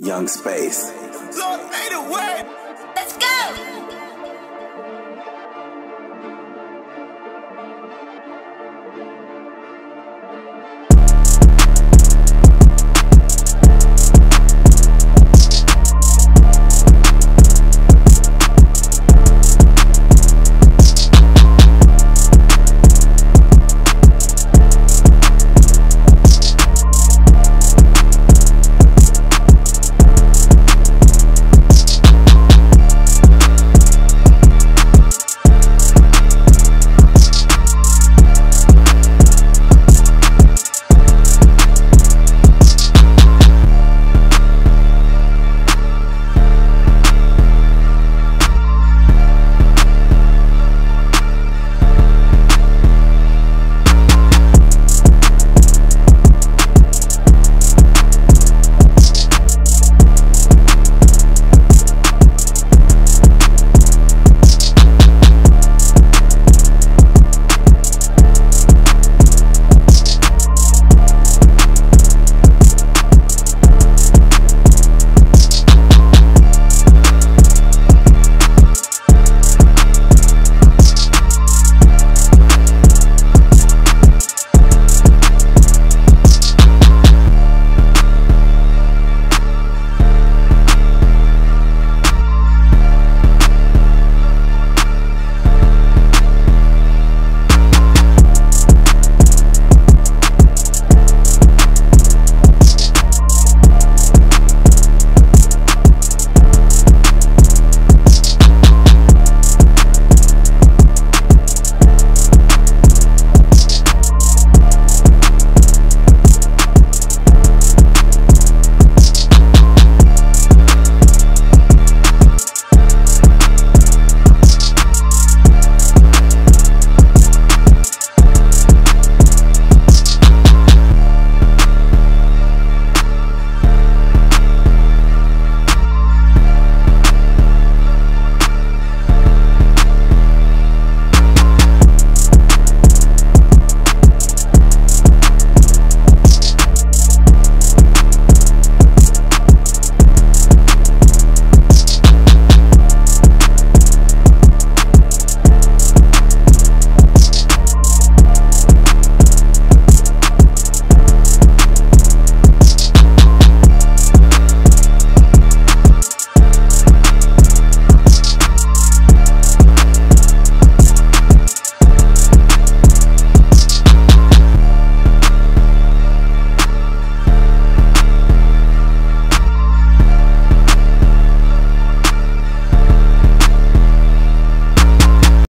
Young Space. Lord made a.